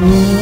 you.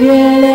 月亮。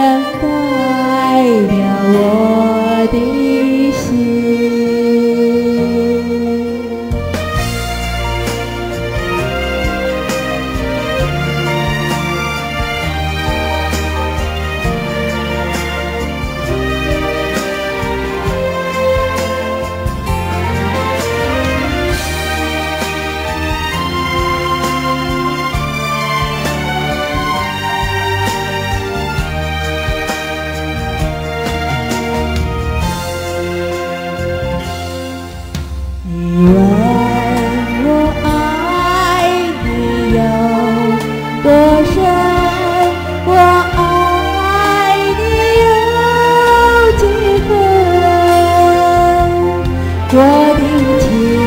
Chia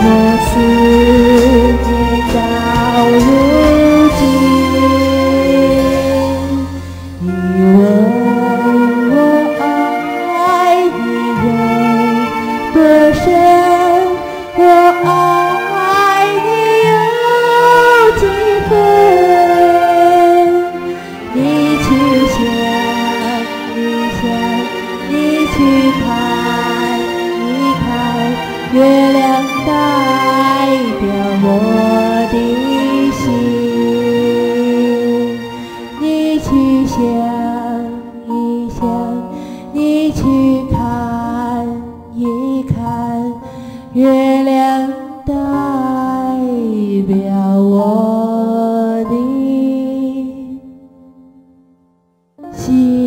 我思念到如今你问我爱你有多深我爱你有几分你去想一想你去看一看月月亮代表我的心。